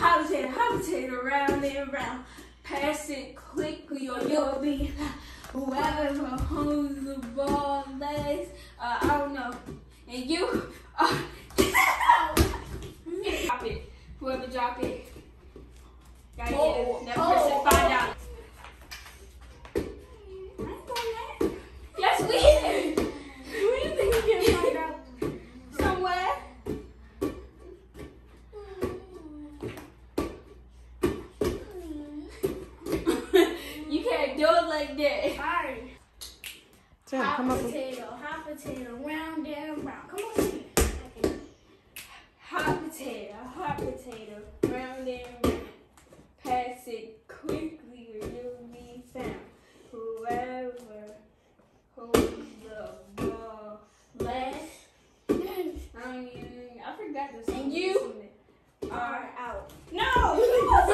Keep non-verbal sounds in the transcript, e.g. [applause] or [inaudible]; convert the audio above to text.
Hot potato, around and round. Pass it quickly or you'll be whoever holds the ball legs. Uh, I don't know. And you, uh, [laughs] drop it. Whoever drop it, gotta get it. You can't do it like that. Alright. Sam, Hot come up potato, hot potato, round and round. Come on, see. Hot potato, hot potato, round and round. Pass it quickly or you'll be found. Whoever holds the ball last. I don't even, I forgot this. And you are out. No!